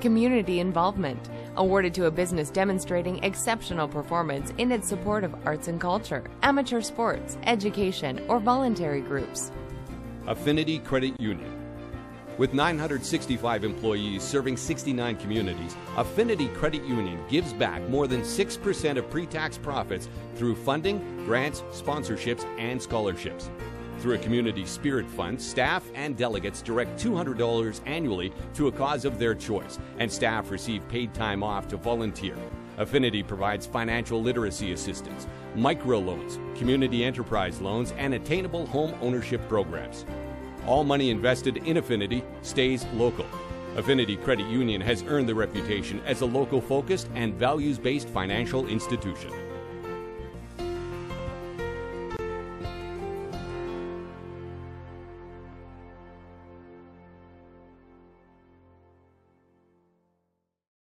Community involvement, awarded to a business demonstrating exceptional performance in its support of arts and culture, amateur sports, education, or voluntary groups. Affinity Credit Union. With 965 employees serving 69 communities, Affinity Credit Union gives back more than 6% of pre tax profits through funding, grants, sponsorships, and scholarships. Through a community spirit fund, staff and delegates direct $200 annually to a cause of their choice, and staff receive paid time off to volunteer. Affinity provides financial literacy assistance, microloans, community enterprise loans, and attainable home ownership programs. All money invested in Affinity stays local. Affinity Credit Union has earned the reputation as a local focused and values based financial institution.